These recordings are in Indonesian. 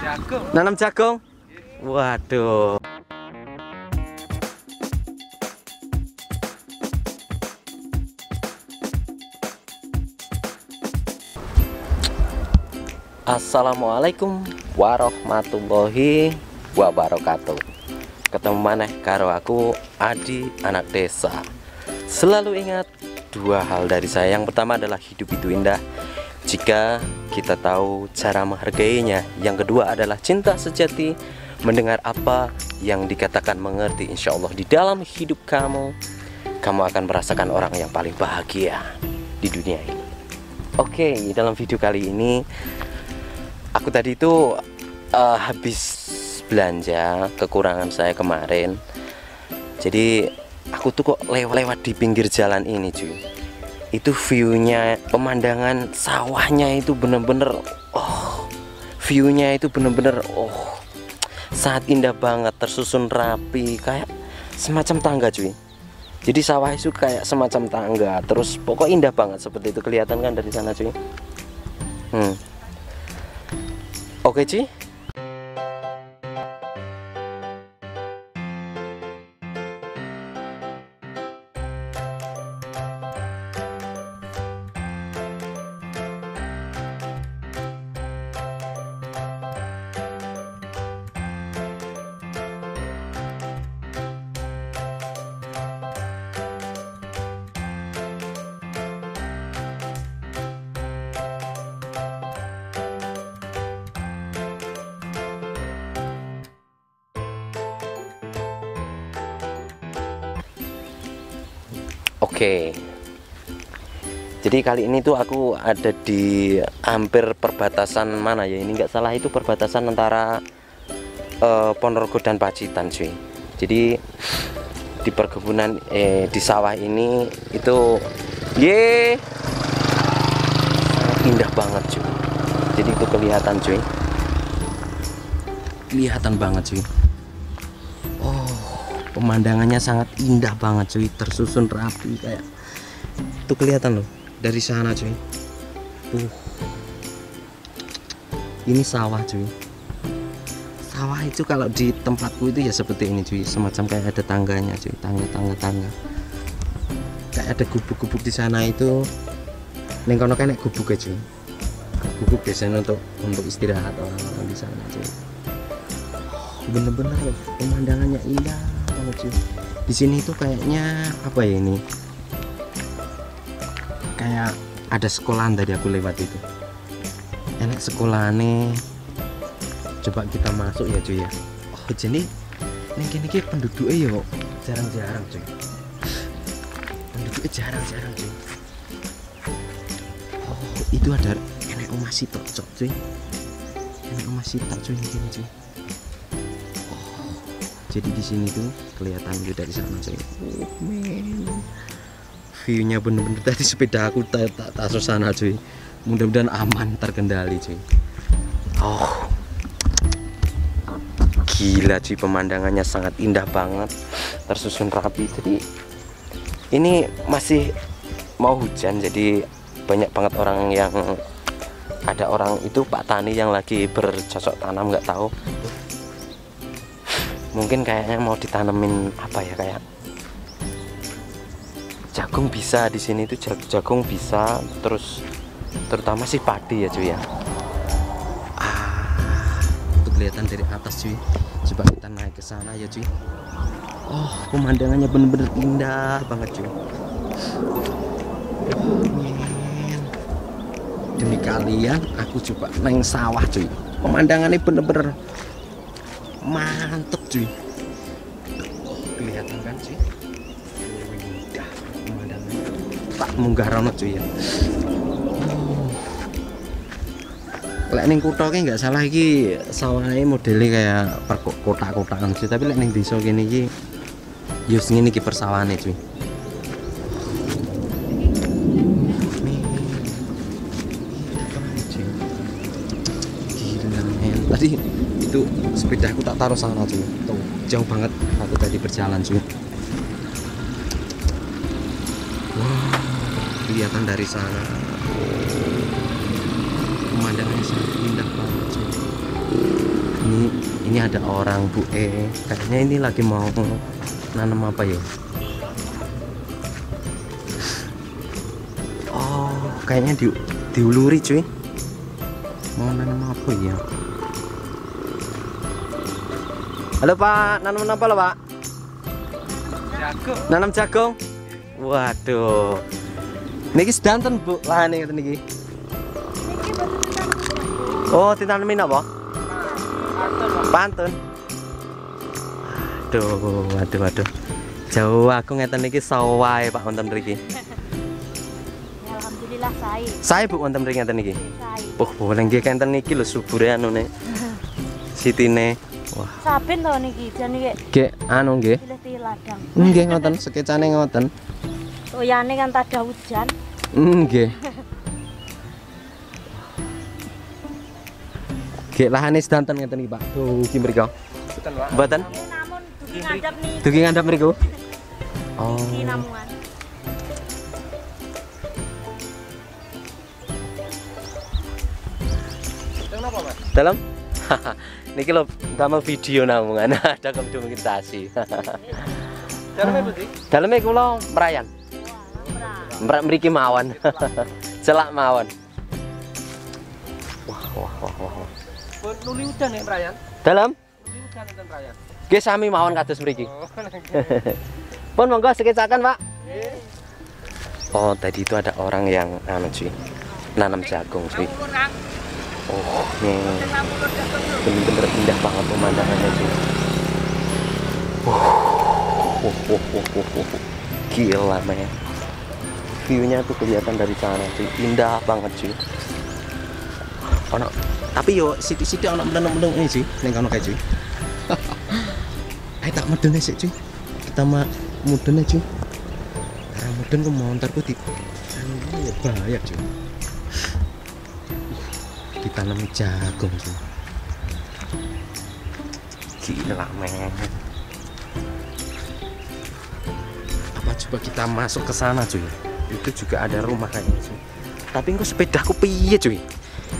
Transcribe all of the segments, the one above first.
Jagung. Nanam jagung? Waduh. Assalamualaikum warahmatullahi wabarakatuh. Ketemu maneh karo aku Adi anak desa. Selalu ingat dua hal dari saya. Yang pertama adalah hidup itu indah jika kita tahu cara menghargainya. Yang kedua adalah cinta sejati mendengar apa yang dikatakan mengerti. Insya Allah di dalam hidup kamu, kamu akan merasakan orang yang paling bahagia di dunia ini. Oke, dalam video kali ini aku tadi itu uh, habis belanja kekurangan saya kemarin. Jadi aku tuh kok lewat-lewat di pinggir jalan ini cuy itu viewnya pemandangan sawahnya itu bener-bener oh viewnya itu bener-bener oh sangat indah banget tersusun rapi kayak semacam tangga cuy. Jadi sawah itu kayak semacam tangga terus pokok indah banget seperti itu. Kelihatan kan dari sana cuy? Hmm. oke cuy Oke. Jadi kali ini tuh aku ada di hampir perbatasan mana ya? Ini nggak salah itu perbatasan antara uh, Ponorogo dan Pacitan, cuy. Jadi di perkebunan eh di sawah ini itu ye indah banget, cuy. Jadi itu kelihatan, cuy. Kelihatan banget, cuy. Pemandangannya sangat indah banget cuy. Tersusun rapi kayak itu kelihatan loh dari sana cuy. Uh ini sawah cuy. Sawah itu kalau di tempatku itu ya seperti ini cuy. Semacam kayak ada tangganya cuy. Tangga tangga tangga. Kayak ada gubuk-gubuk di sana itu. Nengkono kayak gubuk ya cuy. Gubuk biasanya untuk untuk istirahat orang-orang di sana cuy. Bener-bener pemandangannya indah banget cuy di sini tuh kayaknya apa ya ini? Kayak ada sekolahan tadi aku lewat itu. Enak sekolah nih coba kita masuk ya cuy ya. Oh jadi ini kini penduduknya yo jarang-jarang cuy. Penduduknya jarang-jarang cuy. Oh itu ada enek omah sitok cok cuy. Enek omah sitok cuy ini cuy jadi di sini tuh kelihatan juga dari sana cuy oh, viewnya bener-bener dari sepeda aku tak tak taruh sana cuy. Mudah-mudahan aman terkendali cuy. Oh. Gila cuy pemandangannya sangat indah banget. Tersusun rapi. Jadi ini masih mau hujan jadi banyak banget orang yang ada orang itu Pak Tani yang lagi bercocok tanam nggak tahu mungkin kayaknya mau ditanemin apa ya kayak jagung bisa di sini itu jagung bisa terus terutama sih padi ya cuy ya. Ah itu kelihatan dari atas cuy. Coba kita naik ke sana ya cuy. Oh pemandangannya bener-bener indah banget cuy. Demi kalian aku coba naik sawah cuy. Pemandangannya bener-bener mantep cuy kelihatan kan cuy indah pemandangannya tak munggah rono cuy ya lek ning kutha ki nggak salah iki sawahe modelnya kayak per kotak-kotakan sih tapi lek ning desa kene iki yo ngene iki persawaane cuy tadi itu sepeda aku tak taruh sana cuy tuh. Jauh banget aku tadi berjalan cuy wow kelihatan dari sana. Pemandangannya sangat indah banget cuy ini ada orang bu eh kayaknya ini lagi mau nanam apa ya? Oh kayaknya di diuluri cuy. Mau nanam apa ya halo pak. Nanam apa lo pak? Jagung. Nanam jagung? Waduh. Niki sedanten bu lahan ini niki oh ditanamin apa pantun. Aduh waduh waduh. Jauh aku ngeten niki sawai pak wonten mriki. Ya, Alhamdulillah saya. saya bu wonten mriki ngeten niki Saya. oh boleh nggih kenten niki lho subure anune. sitine wah. Saben to niki? Jan iki nggih anu nggih. Ladang. nggih ngoten skecane ngoten. Toyane kan tada hujan. nggih. Nggih lahane sedanten ngeten iki Pak. Pak. mboten? Namun dugi dugi ngandhap mriku? Oh. Iki namungan. Kenapa, Mas? dalam niki lho damel video namungan. Ada dokumentasi apa sih? dalamnya kula merayan. Wah, Mer mriki mawon. Celak mawon. Wah wah wah wah nuli udan ya, Ryan? dalam Nuli udan enten Ryan. nggih sami mawon kados mriki. Oh, pun monggo sekecakan Pak. Oh tadi itu ada orang yang anu cuy nanam jagung cuy oh bener-bener indah banget pemandangannya cuy Wow, wow, wow, wow, wow, wow. gila men. Viewnya tuh kelihatan dari sana cuy indah banget cuy ono tapi yo sidik-sidik ono mendeng-mendeng ini cuy ning kono kae cuy ayo tak mudun sih cuy kita mah mudun cuy karena mudun ke montor ku bahaya cuy ditanam jagung cuy gila men. Apa coba kita masuk ke sana cuy? Itu juga ada rumah kayaknya cuy. Tapi kok sepedaku piye cuy?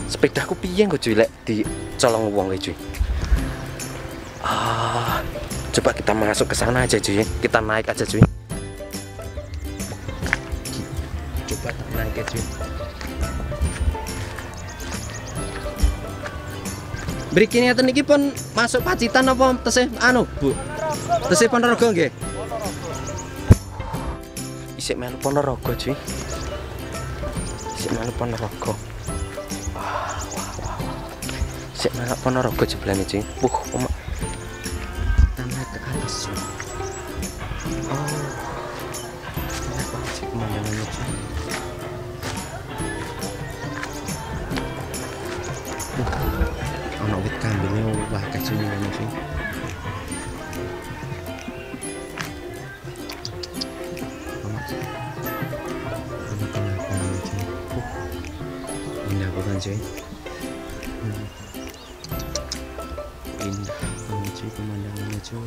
Sepedaku piye kok cuy? Lek di colong wong cuy. Ah coba kita masuk ke sana aja cuy. Kita naik aja cuy. Coba naik aja cuy Berikini ngeten iki pun masuk Pacitan apa tesih anu, Bu? Tesih Ponorogo nggih? Isik melu Ponorogo, cuy. Isik melu Ponorogo. Wah, wah, wah. Isik melu Ponorogo jebulane, cuy. Wuh, oma. Kita naik ke atas. Oh. Cuy. Cuy uh, indah bukan cuy indah banget cuy. Pemandangannya cuy.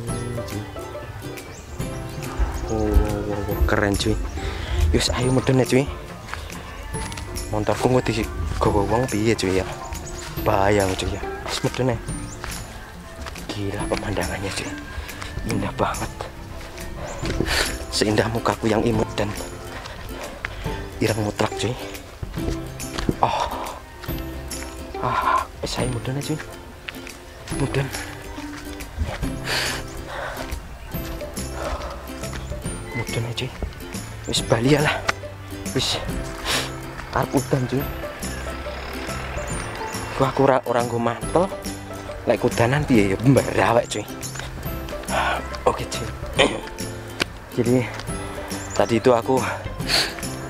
Oh, wow, wow, wow, keren cuy. Yus ayo mudun ya cuy. Motorku nggak di gowo wong piye cuy ya? Bahaya cuy ya. Pas medene gila pemandangannya cuy indah banget. Seindah mukaku yang imut dan ireng mutlak cuy. Oh. Ah saya mudun cuy. Mudun. Mudun cuy wis bali ya lah. Wis. Udan cuy. Gua ora orang gue mantel lek kudanan piye? Ya mbak cuy. Oke cuy. Jadi tadi itu aku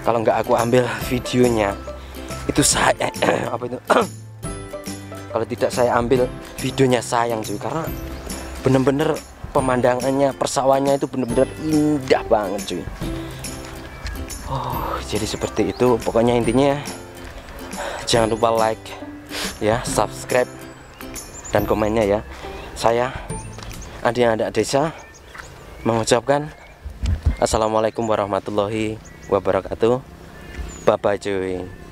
kalau nggak aku ambil videonya itu saya apa itu? Kalau tidak saya ambil videonya sayang cuy. Karena bener-bener pemandangannya persawahannya itu bener-bener indah banget cuy. Oh jadi seperti itu. Pokoknya intinya jangan lupa like ya subscribe dan komennya ya. Saya Adi Anak Desa mengucapkan Assalamualaikum warahmatullahi wabarakatuh. Bye bye cuy